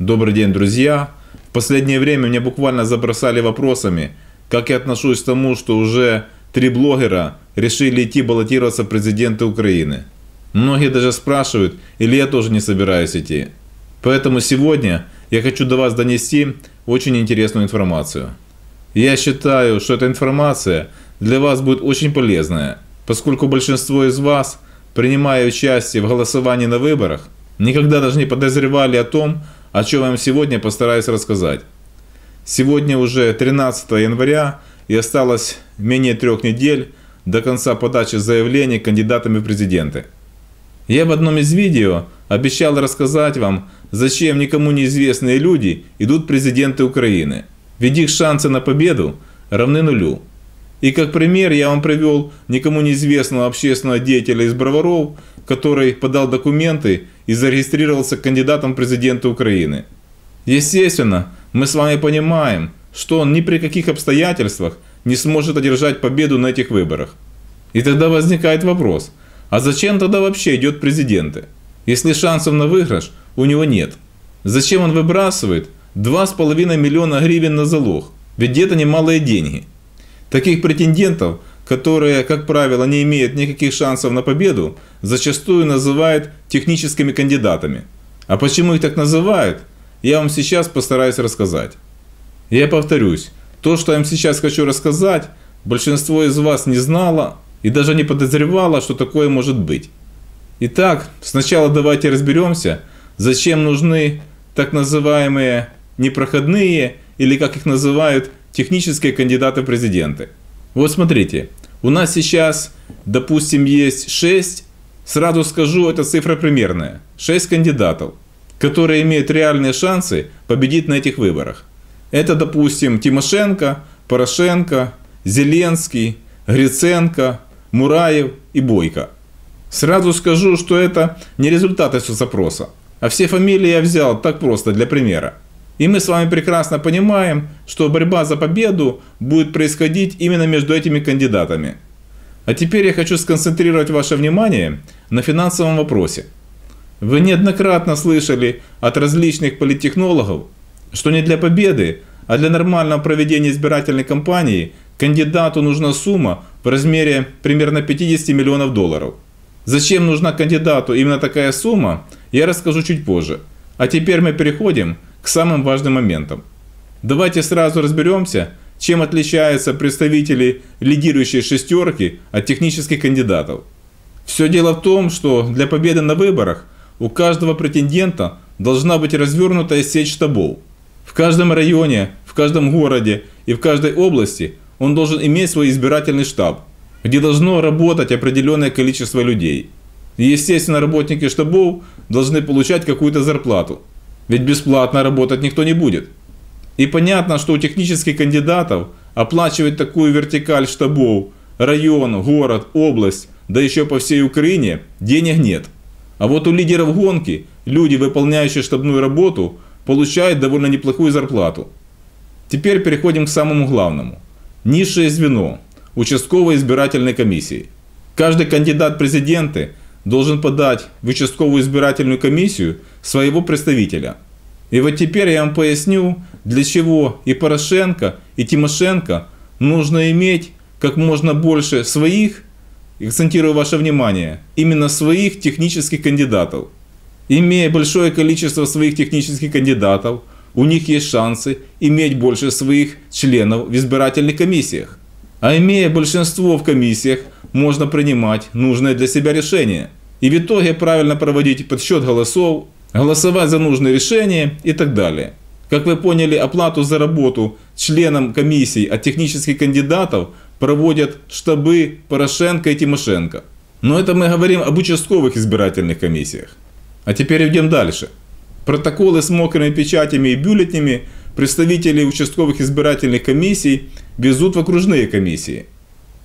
Добрый день, друзья! В последнее время меня буквально забросали вопросами, как я отношусь к тому, что уже три блогера решили идти баллотироваться в президенты Украины. Многие даже спрашивают, или я тоже не собираюсь идти. Поэтому сегодня я хочу до вас донести очень интересную информацию. Я считаю, что эта информация для вас будет очень полезная, поскольку большинство из вас, принимая участие в голосовании на выборах, никогда даже не подозревали о том, о чем я вам сегодня постараюсь рассказать. Сегодня уже 13 января и осталось менее трех недель до конца подачи заявлений кандидатами в президенты. Я в одном из видео обещал рассказать вам, зачем никому неизвестные люди идут президенты Украины. Ведь их шансы на победу равны нулю. И как пример я вам привел никому неизвестного общественного деятеля из Броваров, который подал документы и зарегистрировался кандидатом в президенты Украины. Естественно, мы с вами понимаем, что он ни при каких обстоятельствах не сможет одержать победу на этих выборах. И тогда возникает вопрос, а зачем тогда вообще идет президенты, если шансов на выигрыш у него нет? Зачем он выбрасывает 2,5 миллиона гривен на залог? Ведь это немалые деньги – Таких претендентов, которые, как правило, не имеют никаких шансов на победу, зачастую называют техническими кандидатами. А почему их так называют, я вам сейчас постараюсь рассказать. Я повторюсь, то, что я вам сейчас хочу рассказать, большинство из вас не знало и даже не подозревало, что такое может быть. Итак, сначала давайте разберемся, зачем нужны так называемые непроходные или как их называют технические кандидаты в президенты. Вот смотрите, у нас сейчас, допустим, есть 6, сразу скажу, это цифра примерная, 6 кандидатов, которые имеют реальные шансы победить на этих выборах. Это, допустим, Тимошенко, Порошенко, Зеленский, Гриценко, Мураев и Бойко. Сразу скажу, что это не результаты запроса, а все фамилии я взял так просто для примера. И мы с вами прекрасно понимаем, что борьба за победу будет происходить именно между этими кандидатами. А теперь я хочу сконцентрировать ваше внимание на финансовом вопросе. Вы неоднократно слышали от различных политтехнологов, что не для победы, а для нормального проведения избирательной кампании кандидату нужна сумма в размере примерно 50 миллионов долларов. Зачем нужна кандидату именно такая сумма, я расскажу чуть позже. А теперь мы переходим к самым важным моментам. Давайте сразу разберемся, чем отличаются представители лидирующей шестерки от технических кандидатов. Все дело в том, что для победы на выборах у каждого претендента должна быть развернутая сеть штабов. В каждом районе, в каждом городе и в каждой области он должен иметь свой избирательный штаб, где должно работать определенное количество людей. Естественно, работники штабов должны получать какую-то зарплату – ведь бесплатно работать никто не будет. И понятно, что у технических кандидатов оплачивать такую вертикаль штабов, район, город, область, да еще по всей Украине, денег нет. А вот у лидеров гонки, люди, выполняющие штабную работу, получают довольно неплохую зарплату. Теперь переходим к самому главному. Низшее звено – участковой избирательной комиссии. Каждый кандидат президенты – должен подать в участковую избирательную комиссию своего представителя. И вот теперь я вам поясню, для чего и Порошенко, и Тимошенко нужно иметь как можно больше своих, акцентирую ваше внимание, именно своих технических кандидатов. Имея большое количество своих технических кандидатов, у них есть шансы иметь больше своих членов в избирательных комиссиях. А имея большинство в комиссиях, можно принимать нужное для себя решение. И в итоге правильно проводить подсчет голосов, голосовать за нужные решения и так далее. Как вы поняли, оплату за работу членам комиссий от технических кандидатов проводят штабы Порошенко и Тимошенко. Но это мы говорим об участковых избирательных комиссиях. А теперь идем дальше. Протоколы с мокрыми печатями и бюллетнями представители участковых избирательных комиссий везут в окружные комиссии.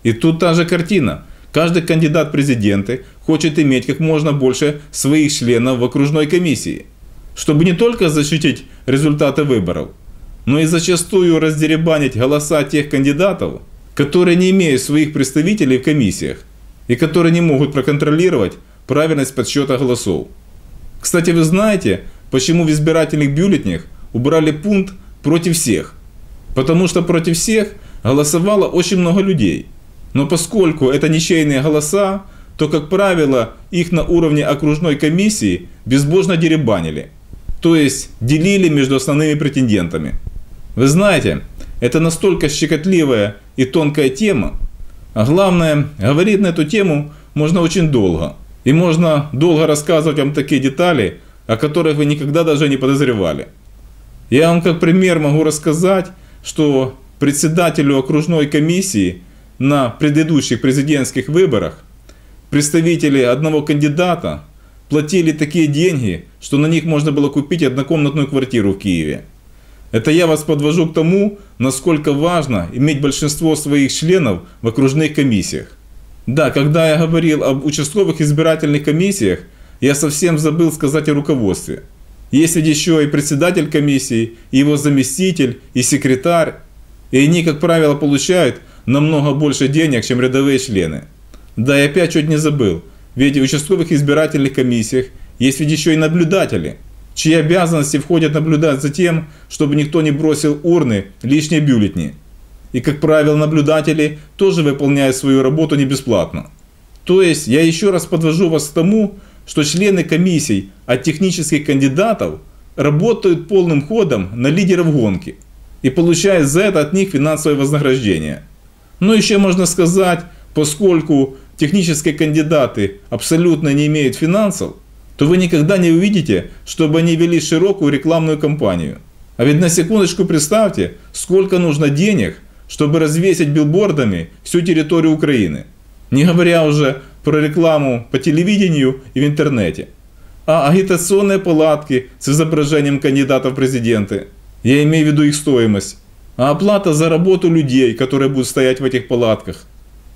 И тут та же картина. Каждый кандидат президенты хочет иметь как можно больше своих членов в окружной комиссии, чтобы не только защитить результаты выборов, но и зачастую раздеребанить голоса тех кандидатов, которые не имеют своих представителей в комиссиях и которые не могут проконтролировать правильность подсчета голосов. Кстати, вы знаете, почему в избирательных бюллетнях убрали пункт против всех. Потому что против всех голосовало очень много людей. Но поскольку это ничейные голоса, то, как правило, их на уровне окружной комиссии безбожно деребанили. То есть делили между основными претендентами. Вы знаете, это настолько щекотливая и тонкая тема, а главное, говорить на эту тему можно очень долго. И можно долго рассказывать вам такие детали, о которых вы никогда даже не подозревали. Я вам как пример могу рассказать, что председателю окружной комиссии на предыдущих президентских выборах представители одного кандидата платили такие деньги, что на них можно было купить однокомнатную квартиру в Киеве. Это я вас подвожу к тому, насколько важно иметь большинство своих членов в окружных комиссиях. Да, когда я говорил об участковых избирательных комиссиях, я совсем забыл сказать о руководстве. Есть ведь еще и председатель комиссии, и его заместитель, и секретарь. И они, как правило, получают намного больше денег, чем рядовые члены. Да, и опять чуть не забыл. Ведь в участковых избирательных комиссиях есть ведь еще и наблюдатели, чьи обязанности входят наблюдать за тем, чтобы никто не бросил урны лишние бюллетни. И, как правило, наблюдатели тоже выполняют свою работу не бесплатно. То есть, я еще раз подвожу вас к тому, что члены комиссий от технических кандидатов работают полным ходом на лидеров гонки и получают за это от них финансовое вознаграждение. Но еще можно сказать, поскольку технические кандидаты абсолютно не имеют финансов, то вы никогда не увидите, чтобы они вели широкую рекламную кампанию. А ведь на секундочку представьте, сколько нужно денег – чтобы развесить билбордами всю территорию Украины. Не говоря уже про рекламу по телевидению и в интернете. А агитационные палатки с изображением кандидатов в президенты. Я имею в виду их стоимость. А оплата за работу людей, которые будут стоять в этих палатках.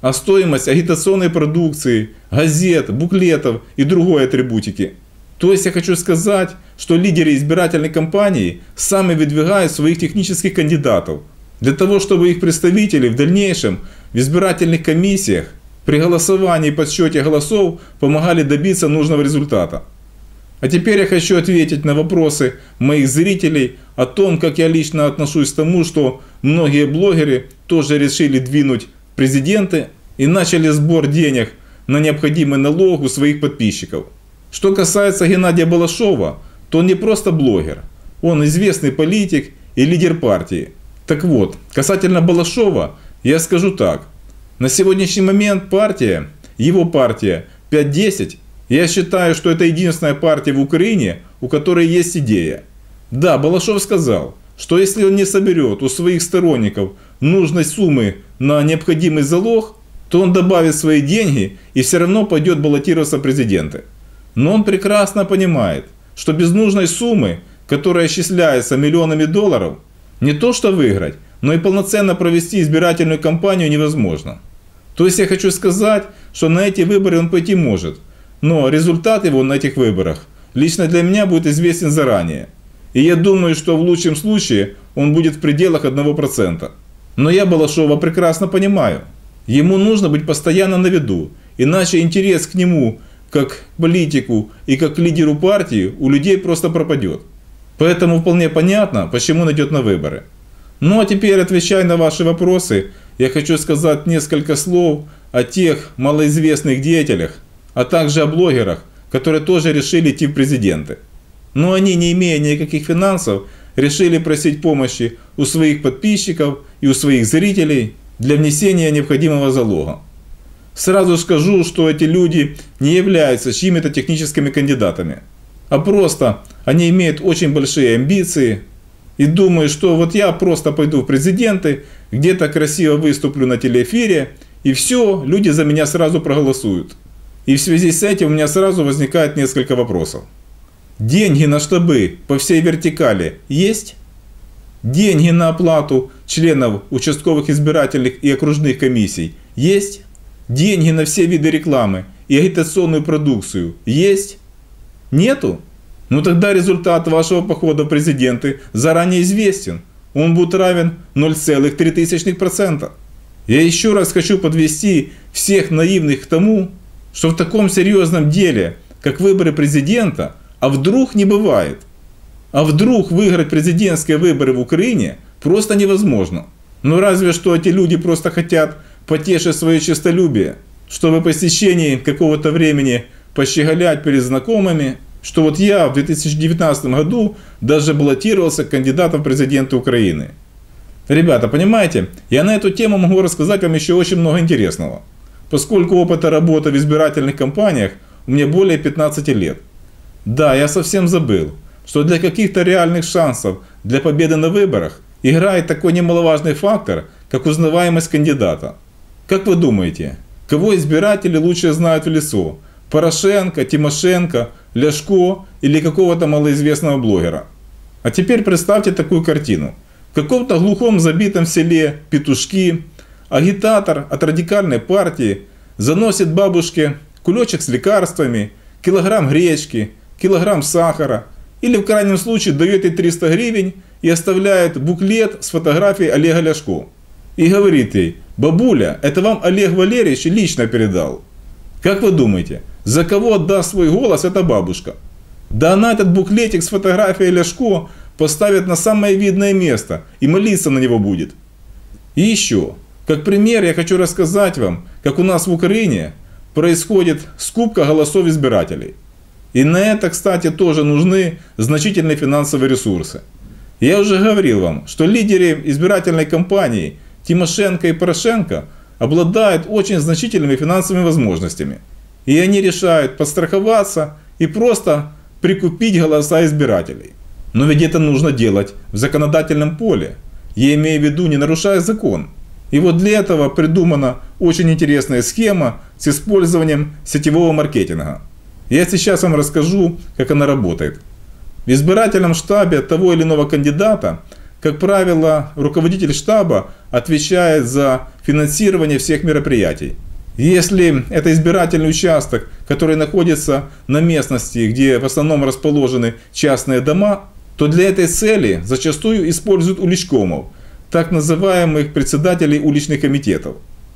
А стоимость агитационной продукции, газет, буклетов и другой атрибутики. То есть я хочу сказать, что лидеры избирательной кампании сами выдвигают своих технических кандидатов – для того, чтобы их представители в дальнейшем в избирательных комиссиях при голосовании и подсчете голосов помогали добиться нужного результата. А теперь я хочу ответить на вопросы моих зрителей о том, как я лично отношусь к тому, что многие блогеры тоже решили двинуть президенты и начали сбор денег на необходимый налог у своих подписчиков. Что касается Геннадия Балашова, то он не просто блогер, он известный политик и лидер партии – так вот, касательно Балашова, я скажу так. На сегодняшний момент партия, его партия 5-10, я считаю, что это единственная партия в Украине, у которой есть идея. Да, Балашов сказал, что если он не соберет у своих сторонников нужной суммы на необходимый залог, то он добавит свои деньги и все равно пойдет баллотироваться президенты. Но он прекрасно понимает, что без нужной суммы, которая исчисляется миллионами долларов, не то что выиграть, но и полноценно провести избирательную кампанию невозможно. То есть я хочу сказать, что на эти выборы он пойти может, но результат его на этих выборах лично для меня будет известен заранее. И я думаю, что в лучшем случае он будет в пределах 1%. Но я Балашова прекрасно понимаю. Ему нужно быть постоянно на виду, иначе интерес к нему, как политику и как лидеру партии, у людей просто пропадет. Поэтому вполне понятно, почему он идет на выборы. Ну а теперь, отвечая на ваши вопросы, я хочу сказать несколько слов о тех малоизвестных деятелях, а также о блогерах, которые тоже решили идти в президенты. Но они, не имея никаких финансов, решили просить помощи у своих подписчиков и у своих зрителей для внесения необходимого залога. Сразу скажу, что эти люди не являются чьими-то техническими кандидатами – а просто они имеют очень большие амбиции и думают, что вот я просто пойду в президенты, где-то красиво выступлю на телеэфире, и все, люди за меня сразу проголосуют. И в связи с этим у меня сразу возникает несколько вопросов. Деньги на штабы по всей вертикали есть? Деньги на оплату членов участковых избирательных и окружных комиссий есть? Деньги на все виды рекламы и агитационную продукцию есть? Нету? Ну тогда результат вашего похода в президенты заранее известен. Он будет равен 0,3%. Я еще раз хочу подвести всех наивных к тому, что в таком серьезном деле, как выборы президента, а вдруг не бывает, А вдруг выиграть президентские выборы в Украине просто невозможно. Ну разве что эти люди просто хотят потешить свое честолюбие, чтобы по истечении какого-то времени пощеголять перед знакомыми, что вот я в 2019 году даже баллотировался кандидатом в президенты Украины. Ребята, понимаете, я на эту тему могу рассказать вам еще очень много интересного, поскольку опыта работы в избирательных кампаниях у меня более 15 лет. Да, я совсем забыл, что для каких-то реальных шансов для победы на выборах играет такой немаловажный фактор, как узнаваемость кандидата. Как вы думаете, кого избиратели лучше знают в лицо? Порошенко, Тимошенко, Ляшко или какого-то малоизвестного блогера? А теперь представьте такую картину. В каком-то глухом забитом селе Петушки агитатор от радикальной партии заносит бабушке кулечек с лекарствами, килограмм гречки, килограмм сахара, или в крайнем случае дает ей 300 гривен и оставляет буклет с фотографией Олега Ляшко. И говорит ей, бабуля, это вам Олег Валерьевич лично передал. Как вы думаете, за кого отдаст свой голос эта бабушка? Да она этот буклетик с фотографией Ляшко поставит на самое видное место и молиться на него будет. И еще, как пример я хочу рассказать вам, как у нас в Украине происходит скупка голосов избирателей. И на это, кстати, тоже нужны значительные финансовые ресурсы. Я уже говорил вам, что лидеры избирательной кампании Тимошенко и Порошенко обладают очень значительными финансовыми возможностями. И они решают подстраховаться и просто прикупить голоса избирателей. Но ведь это нужно делать в законодательном поле. Я имею в виду, не нарушая закон. И вот для этого придумана очень интересная схема с использованием сетевого маркетинга. Я сейчас вам расскажу, как она работает. В избирательном штабе того или иного кандидата, как правило, руководитель штаба отвечает за финансирование всех мероприятий. Если это избирательный участок, который находится на местности, где в основном расположены частные дома, то для этой цели зачастую используют уличкомов, так называемых председателей уличных комитетов.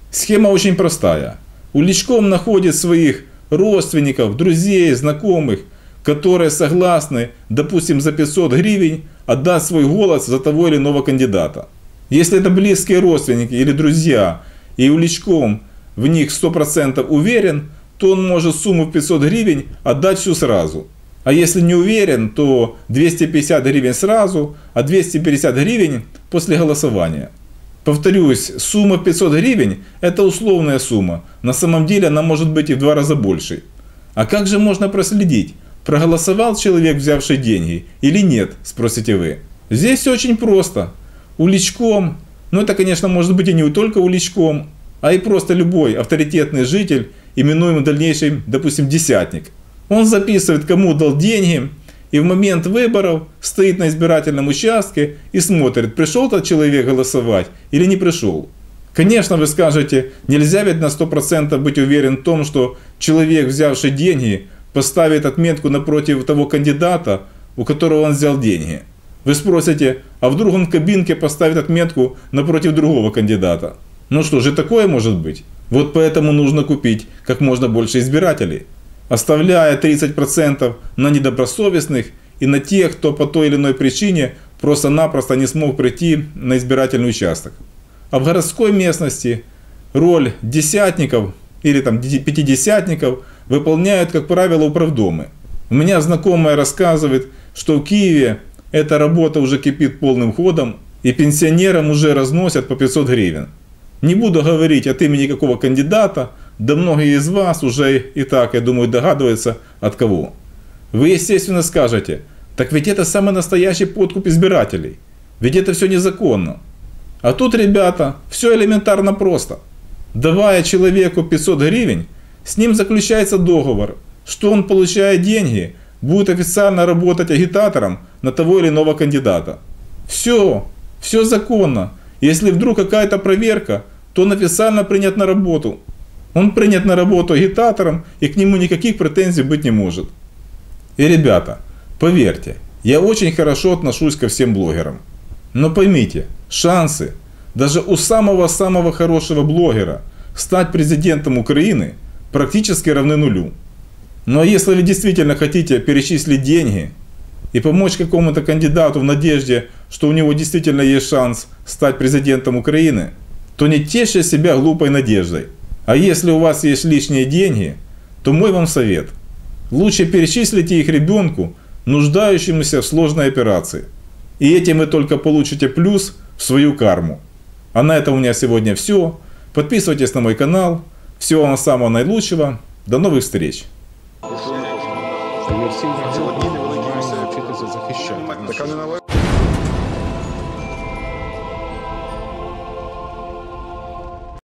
Схема очень простая. Уличком находит своих родственников, друзей, знакомых, которые согласны, допустим, за 500 гривен отдать свой голос за того или иного кандидата. Если это близкие родственники или друзья, и уличком в них 100% уверен, то он может сумму в 500 гривен отдать всю сразу. А если не уверен, то 250 гривен сразу, а 250 гривен после голосования. Повторюсь, сумма 500 гривен – это условная сумма. На самом деле она может быть и в два раза больше. А как же можно проследить, проголосовал человек, взявший деньги, или нет, спросите вы. Здесь все очень просто. Уличком, ну это, конечно, может быть и не только уличком, а и просто любой авторитетный житель, именуемый в дальнейшем, допустим, десятник. Он записывает, кому дал деньги, и в момент выборов стоит на избирательном участке и смотрит, пришел тот человек голосовать или не пришел. Конечно, вы скажете, нельзя ведь на 100% быть уверен в том, что человек, взявший деньги, поставит отметку напротив того кандидата, у которого он взял деньги. Вы спросите, а вдруг он в кабинке поставит отметку напротив другого кандидата? Ну что же, такое может быть? Вот поэтому нужно купить как можно больше избирателей оставляя 30% на недобросовестных и на тех, кто по той или иной причине просто-напросто не смог прийти на избирательный участок. А в городской местности роль десятников или там пятидесятников выполняют, как правило, управдомы. У меня знакомая рассказывает, что в Киеве эта работа уже кипит полным ходом, и пенсионерам уже разносят по 500 гривен. Не буду говорить от имени какого кандидата, да многие из вас уже и так, я думаю, догадываются от кого. Вы, естественно, скажете, так ведь это самый настоящий подкуп избирателей. Ведь это все незаконно. А тут, ребята, все элементарно просто. Давая человеку 500 гривен, с ним заключается договор, что он получая деньги, будет официально работать агитатором на того или иного кандидата. Все, все законно. Если вдруг какая-то проверка, то он официально принят на работу. Он принят на работу агитатором, и к нему никаких претензий быть не может. И, ребята, поверьте, я очень хорошо отношусь ко всем блогерам. Но поймите, шансы даже у самого-самого хорошего блогера стать президентом Украины практически равны нулю. Но если вы действительно хотите перечислить деньги и помочь какому-то кандидату в надежде, что у него действительно есть шанс стать президентом Украины, то не тешьте себя глупой надеждой. А если у вас есть лишние деньги, то мой вам совет. Лучше перечислите их ребенку, нуждающемуся в сложной операции. И этим вы только получите плюс в свою карму. А на этом у меня сегодня все. Подписывайтесь на мой канал. Всего вам самого наилучшего. До новых встреч.